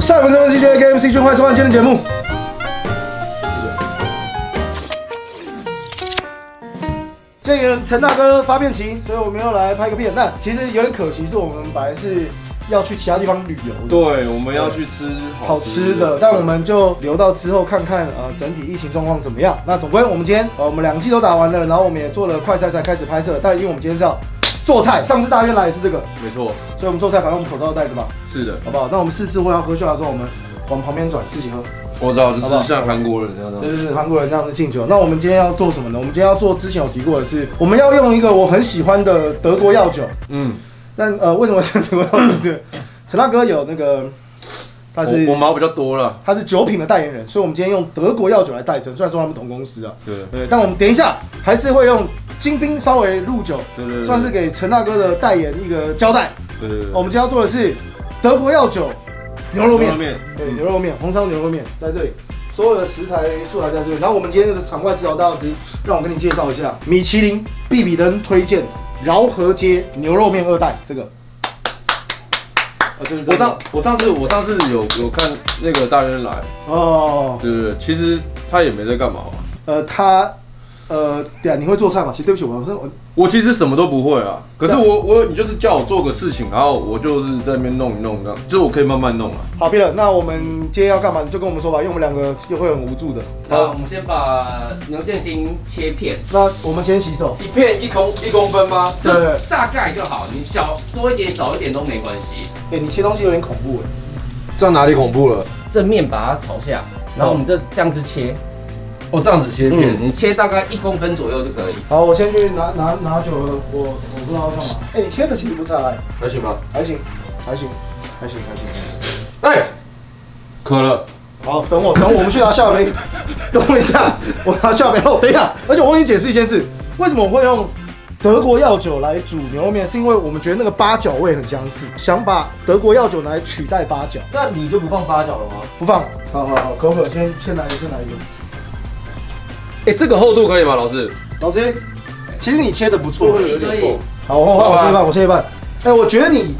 上文这边是 J K M C 君，欢迎收看今天的节目。今天陈大哥发片期，所以我们又来拍个片。那其实有点可惜，是我们本来是要去其他地方旅游的，对，我们要去吃好吃的，但我们就留到之后看看呃整体疫情状况怎么样。那总归我们今天呃我们两季都打完了，然后我们也做了快赛才开始拍摄，但因为我们今天是要做菜，上次大院来也是这个，没错，所以我们做菜反正我们口罩都戴着吧，是的，好不好？那我们试吃或要喝酒的时候，我们往旁边转自己喝。我知道，就是像韩国人这样子，对对对，韩国人这样子敬酒。那我们今天要做什么呢？我们今天要做之前有提过的是，我们要用一个我很喜欢的德国药酒。嗯，但呃，为什么是德国药酒？是陈大哥有那个，他是我我毛比较多了，他是酒品的代言人，所以我们今天用德国药酒来代称。虽然说他们同公司啊，对对，但我们等一下还是会用金兵稍微入酒，对对对算是给陈大哥的代言一个交代。对对对，我们今天要做的是德国药酒牛肉面，对，嗯牛肉面，红烧牛肉面在这里，所有的食材素材在这里。然后我们今天的场外指导大师，让我跟你介绍一下米其林必比登推荐饶河街牛肉面二代这个。啊，这是我上我上次我上次有有看那个大渊来，哦，对对对，其实他也没在干嘛嘛，呃，他呃，对啊，你会做菜吗？其实对不起，我是我我其实什么都不会啊，可是我我你就是叫我做个事情，然后我就是在那边弄一弄这样，就是我可以慢慢弄啊，好，，Peter，。那我们今天要干嘛？你就跟我们说吧，因为我们两个又会很无助的。好我们先把牛腱筋切片，那我们先洗手。一片一公一公分吗？对大概就好，你小多一点少一点都没关系。哎、你切东西有点恐怖哎。这样哪里恐怖了？正面把它朝下，然后我们就这样子切，哦，这样子切嗯，片，你切大概一公分左右就可以。好，我先去拿拿拿酒了，我我不知道要干嘛。哎、你切的其实不差哎，还行吧？还行，还行，还行，还行。哎，渴了，好，等我，等我，我们去拿下杯。等我一下，我拿下杯哦，等一下。而且我跟你解释一件事，为什么我会用德国药酒来煮牛肉面，是因为我们觉得那个八角味很相似，想把德国药酒来取代八角。那你就不放八角了吗？不放，好好好，可不可？先先来一个，先来一个。哎，这个厚度可以吗，老师？老师，其实你切的不错。有点厚。好，我切一半，我切一半。哎、我觉得你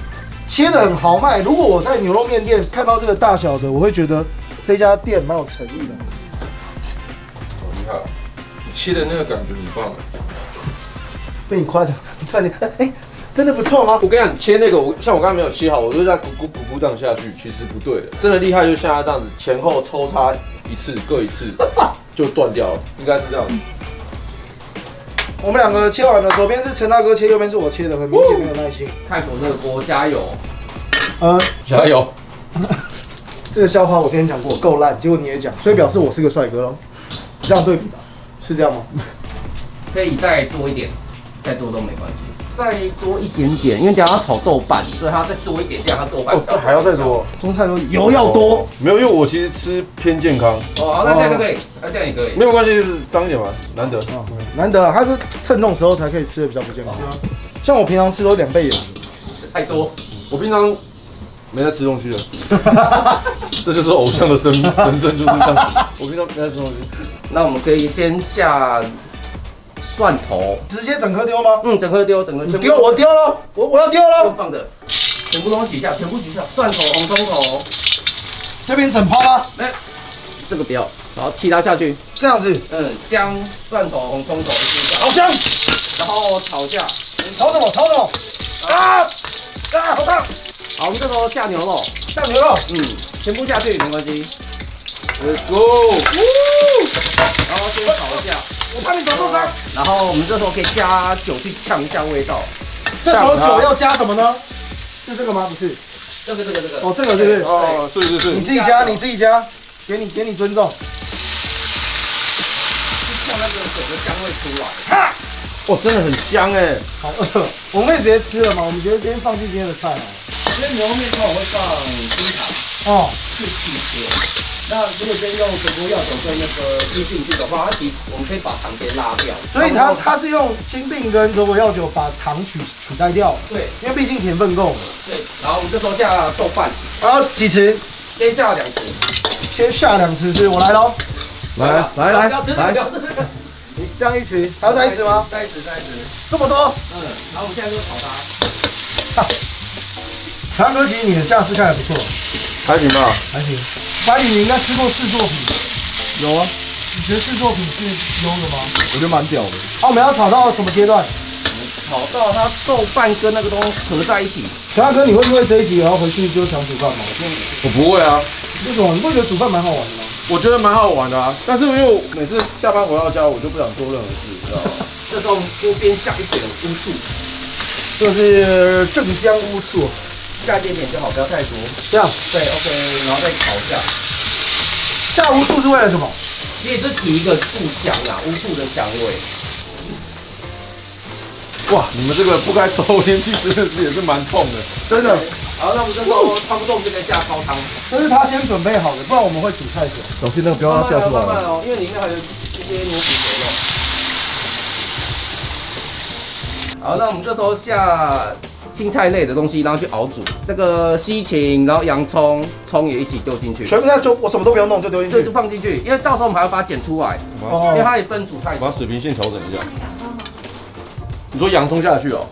切的很豪迈。如果我在牛肉面店看到这个大小的，我会觉得这家店蛮有诚意的。好厉害，你切的那个感觉很棒。被你夸奖，突然间，哎、真的不错吗？我跟你讲，切那个我像我刚刚没有切好，我就在咕咕咕咕这样下去，其实不对的。真的厉害，就像他这样子，前后抽插一次，各一次就断掉了，应该是这样子。我们两个切完了，左边是陈大哥切，右边是我切的，很明显没有耐心。泰国那个锅加油，呃，加油！这个笑话我之前讲过，够烂，结果你也讲，所以表示我是个帅哥喽。这样对比吧，是这样吗？可以再多一点，再多都没关系。再多一点点，因为等下要炒豆瓣，所以它再多一点，这样它豆瓣。哦，这还要再多？中菜都油要多。没有，因为我其实吃偏健康，哦，好，那这样就可以，那这样也可以。没有关系，就是脏一点嘛，难得。啊，难得啊，他是趁这种时候才可以吃的比较不健康。像我平常吃都两倍盐。太多，我平常没在吃东西的，这就是偶像的生 人生就是这样。我平常没在吃东西。那我们可以先下蒜头，直接整颗丢吗？嗯，整颗丢，整颗全部丢我丢了，我我要丢了。都放着，全部都挤下，全部挤下，蒜头、红葱头，这边整泡吗？哎，这个不要，然后踢它下去，这样子，嗯，姜、蒜头、红葱头好香。然后炒一下，炒什么？炒什么？啊啊，好烫！好，我们这时候下牛肉，下牛肉。嗯，全部下去没关系，Let's go！然后先炒一下，我怕你手受伤。然后我们这时候可以加酒去呛一下味道，这时候酒要加什么呢？是这个吗？不是。这个这个这个，哦，这个是不是？哦，是是是你，自己加，你自己加，给你给你尊重。就呛那个酒的香味出来。哈，哇，真的很香哎。好饿，我们可以直接吃了吗？我们直接先放弃今天的菜啊。今天牛肉面通常会放冰糖。哦，去气切。那如果先用德国药酒跟那个冰进去的话，它其实我们可以把糖先拉掉。所以它它是用金病跟德国药酒把糖取取代掉，对因为毕竟甜分够。对，然后我们这时候下豆瓣，然后几匙，先下两匙。先下两匙是，我来喽。来来来不要吃这个，不要吃这个。你这样一匙，还要再一匙吗？再一匙，再一匙。这么多？嗯，然后我们现在就炒它。强哥，其实你的架势看来不错。还行吧。还行。法里你应该吃过试作品，有啊，你觉得试作品是优的吗？我觉得蛮屌的。啊，我们要炒到什么阶段？炒到它豆瓣跟那个东西合在一起，小大哥，你会因为这一集然后回去就想煮饭吗？我不会啊，为什么？你不觉得煮饭蛮好玩的吗？我觉得蛮好玩的啊。但是因为我每次下班回到家，我就不想做任何事，你知道吗？这时候锅边下一点乌醋，这是镇江乌醋，下一点点就好，不要太多。这样对，OK，然后再炒一下。下乌醋是为了什么？也是提一个醋香啊，乌醋的香味。哇，你们这个不该抽烟气真的是也是蛮冲的。真的，好，那我们这时候差不多，我们就可以下高汤。这是他先准备好的，不然我们会煮太久。小心那个不慢慢哦，慢慢哦，因为里面还有一些牛骨肥肉。好，那我们这时候下青菜类的东西，然后去熬煮。这个西芹，然后洋葱、葱也一起丢进去，全部要就我什么都不用弄就丢进去就。放进去，因为到时候我们还要把它剪出来，因为哦，它也不能煮太久把。水平线调整一下。你说洋葱下去哦？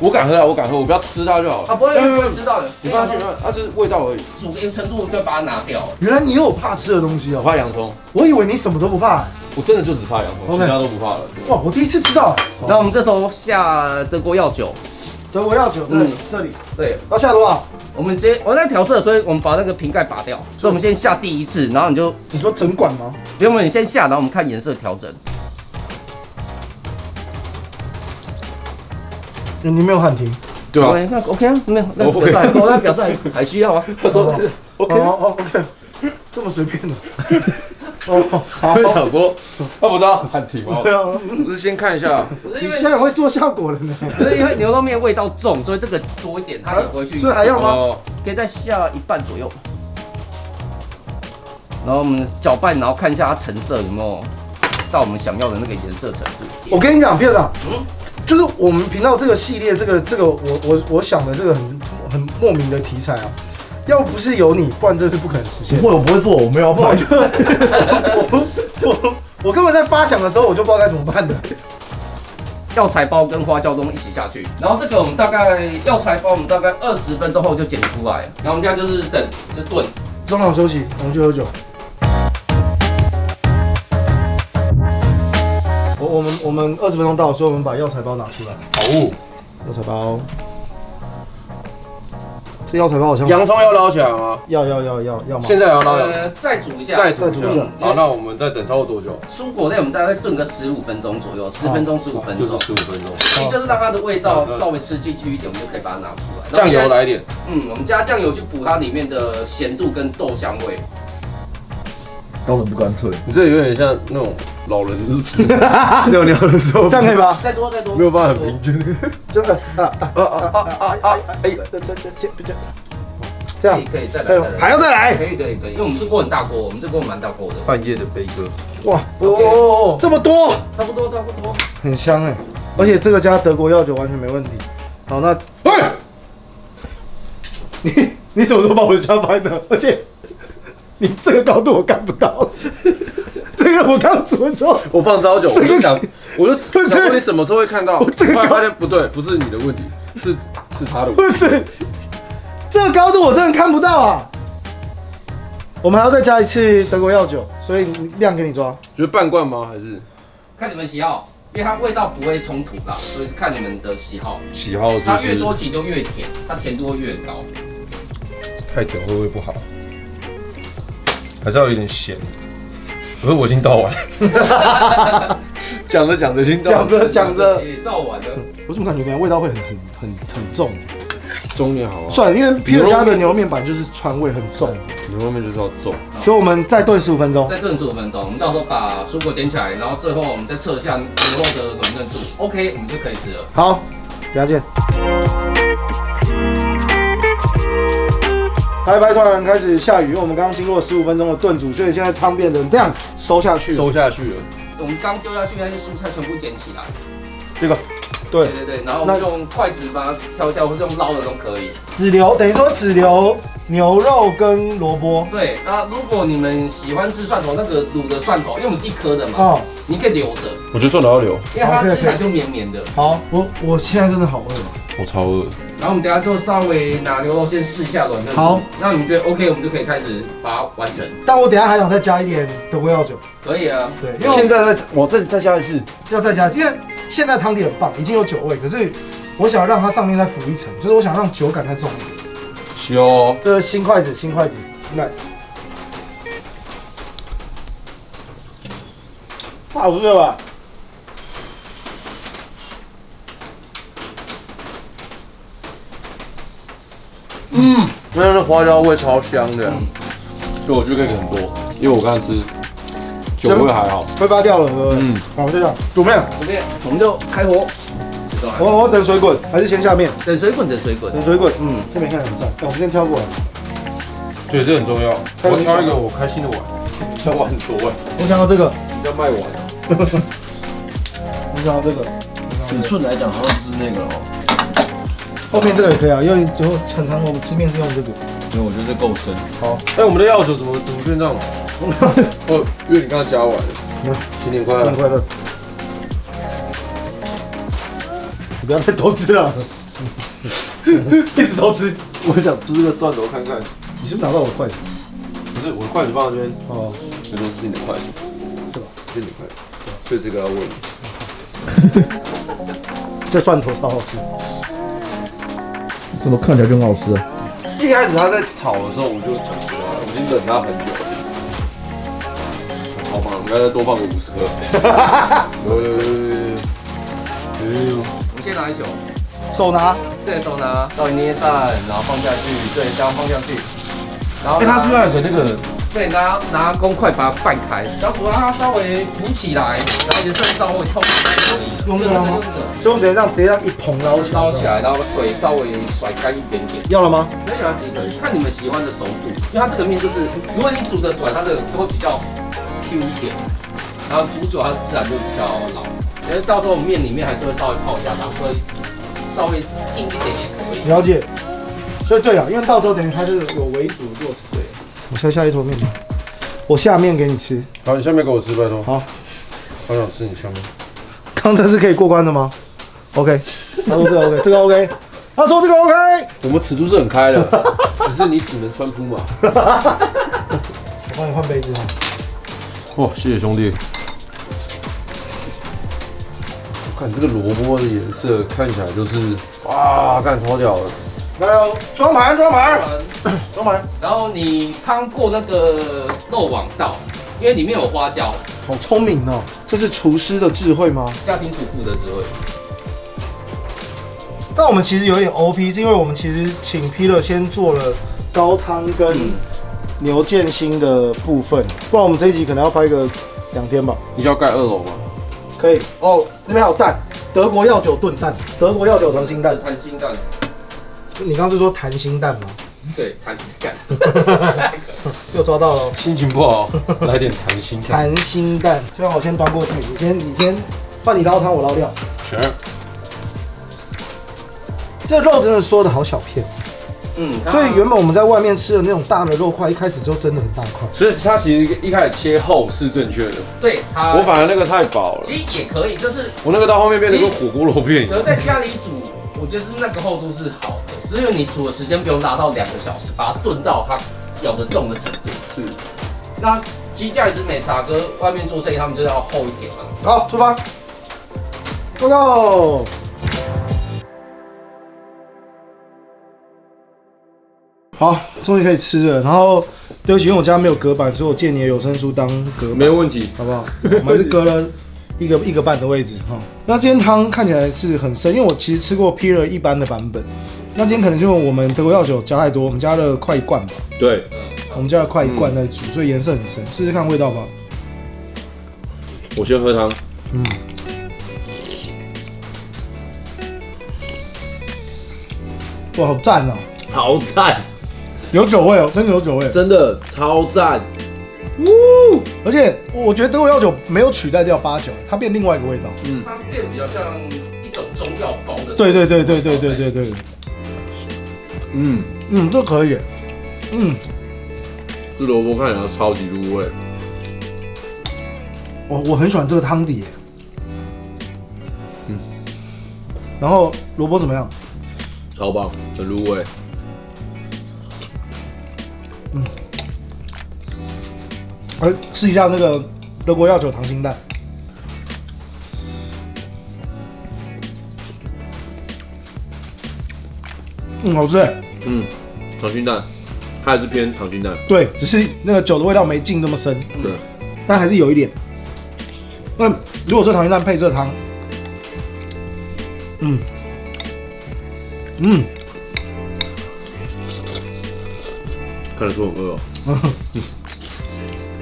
我敢喝啊，我敢喝，我不要吃它就好了。啊，不会，不会吃到的。你放下去，它是味道而已。煮一定程度就把它拿掉。原来你有怕吃的东西我哦，怕洋葱，我以为你什么都不怕。我真的就只怕洋葱其他都不怕了。哇，我第一次知道。然后我们这时候下德国药酒，德国药酒这里这里对，要下多少？我们直接我在调色，所以我们把那个瓶盖拔掉，所以我们先下第一次，然后你就你说整管吗？不用，你先下，然后我们看颜色调整。你没有喊停。对吧那 OK 啊，没有，那我表示还够，那表示还还需要啊。他说 OK，哦 哦 OK，这么随便的。哦，好我。想说，他不知道喊停吗？对啊，我是先看一下，因为你现在很会做效果了呢。不是因为牛肉面味道重，所以这个多一点，它也回去，所以还要吗？哦，可以再下一半左右。然后我们搅拌，然后看一下它成色有没有到我们想要的那个颜色程度。我跟你讲，片长，嗯，就是我们频道这个系列，这个这个我我我想的这个很很莫名的题材啊，要不是有你，不然这是不可能实现。会，我不会做，我没有我就 我我我根本在发想的时候，我就不知道该怎么办的。药材包跟花椒都一起下去，然后这个我们大概药材包，我们大概二十分钟后就剪出来，然后我们现在就是等就炖。中场休息，我们去喝酒。我我们我们二十分钟到，所以我们把药材包拿出来。好物，药材包，这药材包好像洋葱要捞起来吗？要要要要要吗？现在要捞，呃，再煮一下，再煮一下再煮一下。好，那我们再等超过多久？蔬果类我们大概炖个十五分钟左右，十分钟十五分钟就是，十五分钟。其实就是让它的味道稍微吃进去一点，我们就可以把它拿出来。酱油，来一点，嗯，我们加酱油去补它里面的咸度跟豆香味。刀很不干脆。你这有点像那种老人。尿尿的时候。这样可以吗？再多再多，没有办法很平均。这个啊啊啊啊啊啊啊！哎，这这这这这这样。可以，可以再来，再来。还要再来？可以可以可以，因为我们这锅很大锅，我们这锅蛮大锅的，半夜的飞哥，哇，哦，这么多，差不多差不多。很香哎，而且这个加德国药酒完全没问题。好，那喂，你 你什么时候把我下班的？而且你这个高度我看不到，这个我刚煮的时候，我放超久，我这个就想，我就不是想说你什么时候会看到？我这个后来发现不对，不是你的问题，是是他的问题。不是这个高度我真的看不到啊。我们还要再加一次德国药酒，所以量给你抓。觉得半罐吗？还是看你们喜好，因为它味道不会冲突啦，所以是看你们的喜好。喜好是它越多其实就越甜，它甜度会越高。太甜会不会不好？还是要有点咸。可是我已经倒完，讲着讲着已经倒讲着讲着，也倒完了。我怎么感觉味道会很很很很重？中年好啊，算了，因为皮尔家的牛肉面板就是川味很重，牛肉面就是要重。所以我们再炖十五分钟。再炖十五分钟，我们到时候把蔬果捡起来，然后最后我们再测一下牛肉的软嫩度，OK，我们就可以吃了。好，等下见。拍拍突然开始下雨，因为我们刚刚经过十五分钟的炖煮，所以现在汤变成这样子收下去了。收下去了，我们刚丢下去那些蔬菜全部捡起来，这个对对，对对，然后我们用筷子把它挑一挑，或者用捞的都可以。只留等于说只留牛肉跟萝卜。对，那如果你们喜欢吃蒜头，那个卤的蒜头，因为我们是一颗的嘛，哦，你可以留着，我觉得蒜头要留，因为它吃起来就绵绵的。好，我我现在真的好饿哦。我超饿。然后我们等下就稍微拿牛肉先试一下软嫩度。好，那你们觉得 OK，我们就可以开始把它完成。但我等下还想再加一点德国药酒，可以啊，对，因为现在再我再再加一次，要再加，因为现在汤底很棒，已经有酒味，可是我想要让它上面再浮一层，就是我想让酒感再重一点。修这是新筷子，新筷子，来，差不多嗯，那那花椒味超香的，所以我觉得可以很多，因为我刚才吃酒味还好，挥发掉了，对不对？嗯，好，就这样，煮面，煮面我们就开火，我我等水滚，还是先下面？等水滚，等水滚。等水滚，嗯，这面看很赞，我们先挑过来。对，这很重要。我我挑一个我开心的碗，挑碗很多哎，我想要这个，你要卖碗啊？我想要这个，尺寸来讲好像是那个哦，后面这个也可以啊，因为就很常我们吃面是用这个。因为我觉得这够深。好，哎，我们的药酒怎么怎么变这样？哦，因为你刚刚加完了。新年快乐新年！快乐！你不要再偷吃了，一直偷吃。我想吃这个蒜头看看。你是不是拿到我的筷子？不是，我的筷子放在这边，哦，这都是你的筷子，是吧？是你的筷子，所以这个要问你。这蒜头超好吃。怎么看起来更好吃啊？一开始他在炒的时候，我就讲说，我已经忍他很久了。好吧，我们要再多放个五十克。有有有有有有。我们先拿一球，手拿，这个手拿，稍微捏蛋，然后放下去，对，这样放下去。然后哎，他拿是要有个那个对，拿拿公筷把它拌开，只要把它稍微浮起来，然后颜色稍微透。用这个吗所以我们直接这样直接这样一捧捞起来。捞起来，然后水稍微甩干一点点。要了吗？可以啊，可以看你们喜欢的熟度，因为它这个面就是，如果你煮的短，它的就会比较 Q 一点，然后煮久它自然就比较老。因为到时候面里面还是会稍微泡一下然后会稍微硬一点也可以。了解。所以对了，因为到时候等于它是有为主的过程。对，我下下一坨面吧，我下面给你吃。好，你下面给我吃，拜托。好，好想吃你下面。刚才是可以过关的吗？OK，他说这个 OK，这个 OK，他说这个 OK。我们尺度是很开的，只是你只能穿铺嘛。我帮你换杯子啊。哇，谢谢兄弟。我看这个萝卜的颜色看起来就是哇，干超屌的。来哦，装盘装盘嗯 装盘，然后你汤过那个漏网道，因为里面有花椒，好聪明哦，这是厨师的智慧吗？家庭主妇的智慧。但我们其实有点 OP，是因为我们其实请 Peter 先做了高汤跟牛腱心的部分，不然我们这一集可能要拍个两天吧。你要盖二楼吗？可以哦，那边还有蛋，德国药酒炖蛋，德国药酒溏心蛋。弹心蛋，你刚刚是说弹心蛋吗？对，弹心蛋。又抓到了哦，心情不好，来点弹心蛋。弹心蛋。这样我先端过去，你先你先换你捞汤，我捞掉。行。这肉真的缩的好小片，嗯，所以原本我们在外面吃的那种大的肉块，一开始就真的很大块。所以它其实一开始切厚是正确的，对它，我反而那个太薄了，其实也可以，就是我那个到后面变成跟火锅肉片一样。在家里煮，我觉得是那个厚度是好的，只是你煮的时间不用拉到两个小时，把它炖到它咬得动的程度。是，那鸡架也是美茶哥外面做生意，他们就要厚一点嘛。好，出发，Go Go！好，终于可以吃了。然后，对不起，因为我家没有隔板，所以我借你的有声书当隔板，没问题。好不好？我们是隔了一个一个半的位置哈。那今天汤看起来是很深，因为我其实吃过 Peter 一般的版本。那今天可能就我们德国药酒加太多，我们加了快一罐吧，对，我们加了快一罐在煮，所以颜色很深。试试看味道吧。我先喝汤。嗯，哇，好赞哦、超赞，有酒味哦、真的有酒味。真的超赞。而且我觉得德国药酒没有取代掉八九，它变另外一个味道。嗯，它变比较像一种中药包的。对对对对对对对对，嗯，嗯，这可以。嗯，这萝卜看起来超级入味。我我很喜欢这个汤底。嗯然后萝卜怎么样？超棒，很入味。来试一下那个德国药酒溏心蛋。嗯，好吃欸。嗯，溏心蛋，它还是偏溏心蛋。对，只是那个酒的味道没进那么深，对，但还是有一点。那如果这溏心蛋配这汤，嗯，嗯，看得出我饿哦。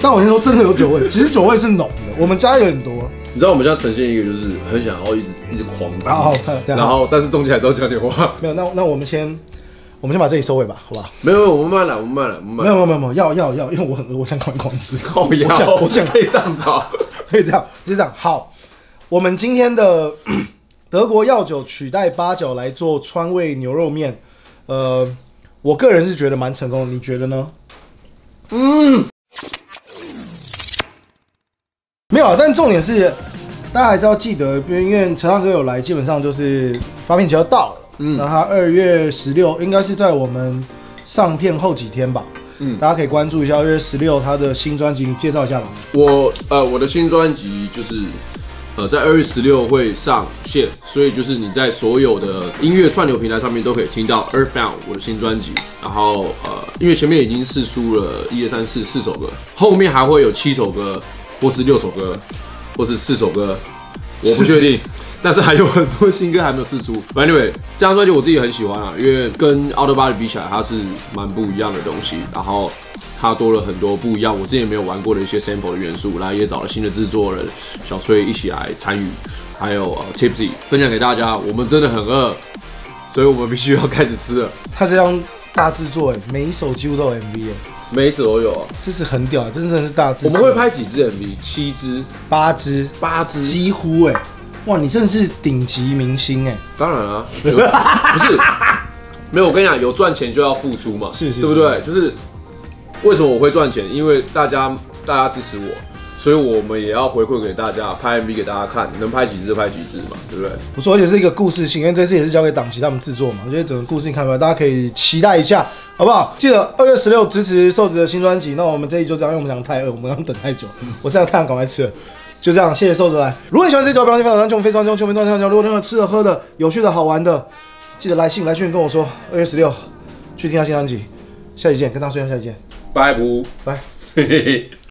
但我先说真的有酒味，其实酒味是浓的，我们家有很多。你知道我们现在呈现一个就是很想要一直一直狂吃，然后，但是中间还是要讲点话。没有，那那我们先，我们先把这里收尾吧，好不好？没有，没有我们慢了，我们慢了，我们慢。没有没有没有没有，要要要，因为我很饿，我想赶快狂吃。靠我想腰，我想可以这样子啊。可以这样，就这样。好，我们今天的 德国药酒取代八角来做川味牛肉面，呃，我个人是觉得蛮成功的，你觉得呢？嗯，没有啊，但重点是大家还是要记得，因为陈浩哥有来，基本上就是发片期要到了，嗯，嗯那他二月十六应该是在我们上片后几天吧，嗯，嗯大家可以关注一下二月十六他的新专辑，介绍一下吧。我呃我的新专辑就是呃在二月十六会上线，所以就是你在所有的音乐串流平台上面都可以听到 Earthbound 我的新专辑。然后呃因为前面已经试出了一二三四四首歌，后面还会有七首歌，或是六首歌，或是四首歌，我不确定。但是还有很多新歌还没有试出。But Anyway，这张专辑我自己很喜欢啊，因为跟 Out of Body 比起来，它是蛮不一样的东西。然后它多了很多不一样，我之前没有玩过的一些 sample 的元素，然后也找了新的制作人小崔一起来参与，还有呃 Tipsy 分享给大家。我们真的很饿，所以我们必须要开始吃了。他这张大制作，哎，每一首几乎都有 MV，哎，每一次都有啊。这是很屌，真的是大制作。我们会拍几支 MV？七支、八支，八支？几乎哎、哇，你真的是顶级明星哎、当然啊，有 不是没有。我跟你讲，有赚钱就要付出嘛，是是对不对？就是为什么我会赚钱？因为大家大家支持我，所以我们也要回馈给大家，拍 MV 给大家看，能拍几支拍几支嘛，对不对？不错，而且是一个故事性，因为这次也是交给党旗他们制作嘛，我觉得整个故事性看出来，大家可以期待一下，好不好？记得二月十六支持瘦子的新专辑。那我们这一集就这样，因为我们想太饿，我们刚等太久，我这样太阳赶快吃了。就这样，谢谢瘦子来。如果你喜欢这条，不要忘记分享、关注我们非常中秋没断跳跳。如果任何吃的、喝的、有趣的好玩的，记得来信来讯跟我说。二月十六去听他新专辑，下期见，跟大家说一下下期见，拜不拜。嘿嘿嘿。